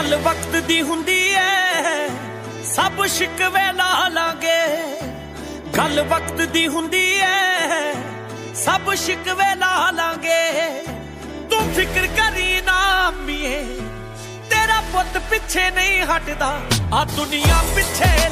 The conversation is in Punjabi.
ਗੱਲ ਵਕਤ ਦੀ ਹੁੰਦੀ ਐ। ਸਭ ਸ਼ਿਕਵੇ ਲਾ ਲਾਂਗੇ ਗੱਲ ਵਕਤ ਦੀ ਹੁੰਦੀ ਐ। ਸਭ ਸ਼ਿਕਵੇ ਲਾ ਲਾਂਗੇ ਤੂੰ ਫਿਕਰ ਕਰੀ ਨਾ ਮੀਏ। ਤੇਰਾ ਪੁੱਤ ਪਿੱਛੇ ਨਹੀਂ ਹਟਦਾ। ਆ ਦੁਨੀਆ ਪਿੱਛੇ